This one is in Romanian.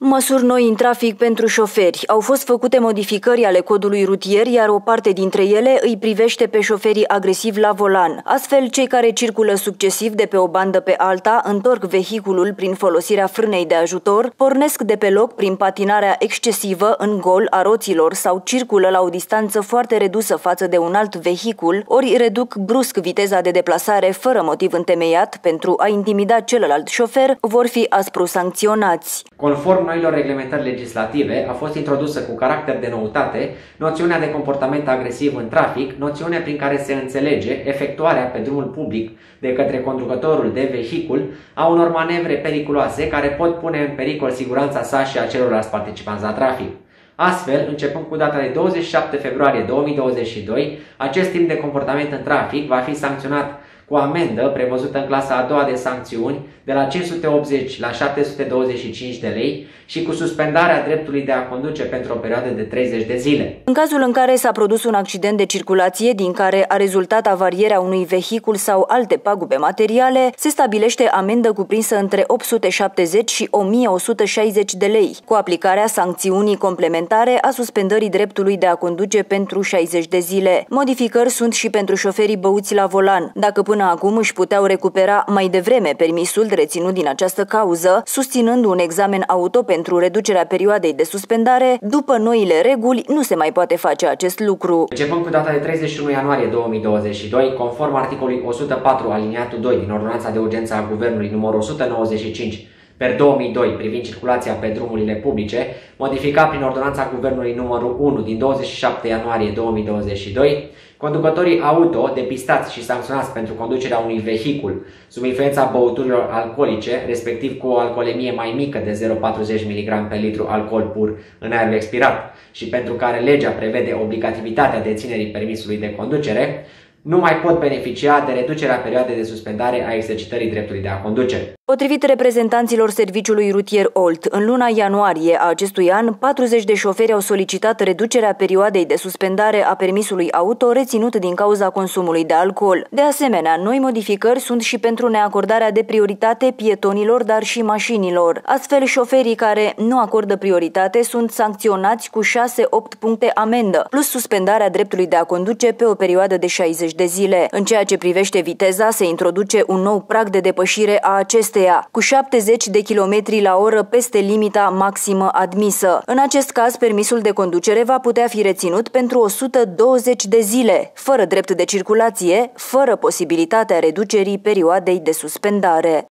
Măsuri noi în trafic pentru șoferi. Au fost făcute modificări ale codului rutier, iar o parte dintre ele îi privește pe șoferii agresivi la volan. Astfel, cei care circulă succesiv de pe o bandă pe alta întorc vehiculul prin folosirea frânei de ajutor, pornesc de pe loc prin patinarea excesivă în gol a roților sau circulă la o distanță foarte redusă față de un alt vehicul, ori reduc brusc viteza de deplasare fără motiv întemeiat pentru a intimida celălalt șofer, vor fi aspru sancționați. Conform noilor reglementări legislative a fost introdusă cu caracter de noutate noțiunea de comportament agresiv în trafic, noțiune prin care se înțelege efectuarea pe drumul public de către conducătorul de vehicul a unor manevre periculoase care pot pune în pericol siguranța sa și a celorlalți participanți la trafic. Astfel, începând cu data de 27 februarie 2022, acest timp de comportament în trafic va fi sancționat cu amendă prevăzută în clasa a doua de sancțiuni de la 580 la 725 de lei și cu suspendarea dreptului de a conduce pentru o perioadă de 30 de zile. În cazul în care s-a produs un accident de circulație din care a rezultat avarierea unui vehicul sau alte pagube materiale, se stabilește amendă cuprinsă între 870 și 1160 de lei, cu aplicarea sancțiunii complementare a suspendării dreptului de a conduce pentru 60 de zile. Modificări sunt și pentru șoferii băuți la volan. Dacă până acum își puteau recupera mai devreme permisul reținut din această cauză, susținând un examen auto pentru reducerea perioadei de suspendare, după noile reguli nu se mai poate face acest lucru. Începând cu data de 31 ianuarie 2022, conform articolului 104 aliniatul 2 din Ordonanța de Urgență a Guvernului numărul 195 per 2002 privind circulația pe drumurile publice, modificat prin ordonanța Guvernului numărul 1 din 27 ianuarie 2022, conducătorii auto depistați și sancționați pentru conducerea unui vehicul sub influența băuturilor alcoolice, respectiv cu o alcoolemie mai mică de 0,40 mg pe litru alcool pur în aerul expirat și pentru care legea prevede obligativitatea deținerii permisului de conducere, nu mai pot beneficia de reducerea perioadei de suspendare a exercitării dreptului de a conduce. Potrivit reprezentanților serviciului rutier Olt, în luna ianuarie a acestui an, 40 de șoferi au solicitat reducerea perioadei de suspendare a permisului auto reținut din cauza consumului de alcool. De asemenea, noi modificări sunt și pentru neacordarea de prioritate pietonilor, dar și mașinilor. Astfel, șoferii care nu acordă prioritate sunt sancționați cu 6-8 puncte amendă, plus suspendarea dreptului de a conduce pe o perioadă de 60 de zile. În ceea ce privește viteza, se introduce un nou prag de depășire a acesteia, cu 70 de km la oră peste limita maximă admisă. În acest caz, permisul de conducere va putea fi reținut pentru 120 de zile, fără drept de circulație, fără posibilitatea reducerii perioadei de suspendare.